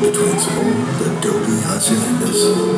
between some old adobe haciendas.